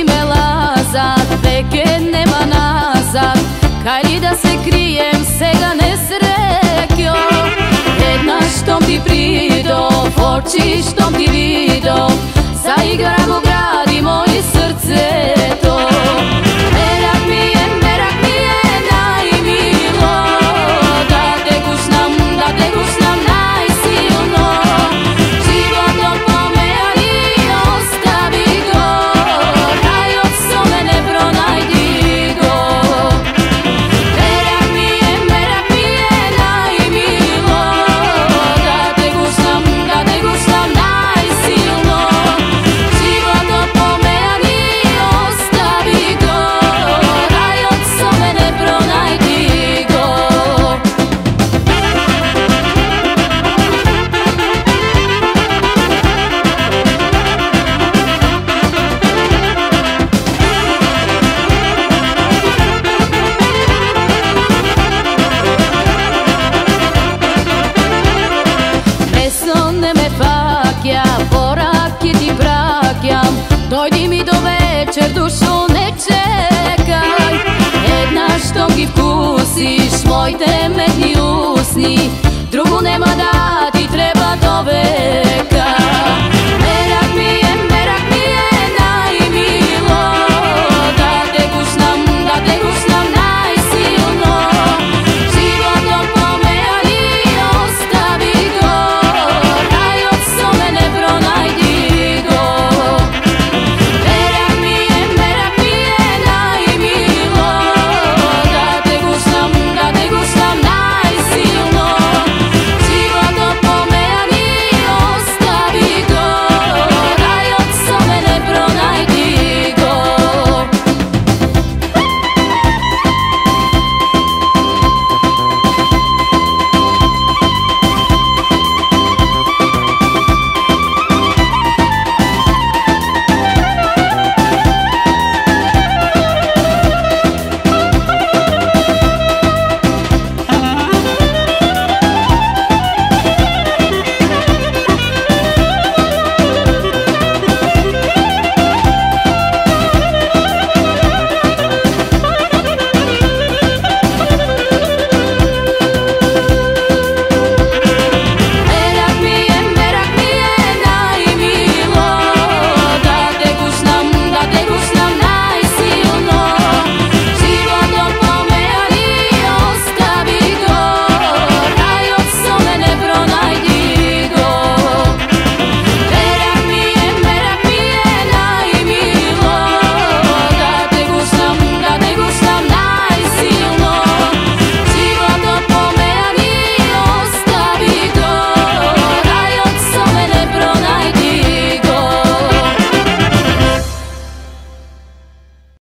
pusti me lazat, teke nema nazad. Kaj li da se krijem, se ga ne srekio Jedna što ti prido, oči što ti vido. Zaigramo ga večer dušu ne čekaj. Jedna što mi kusiš, moj temetni usni. Drugu nema da ti treba do veka.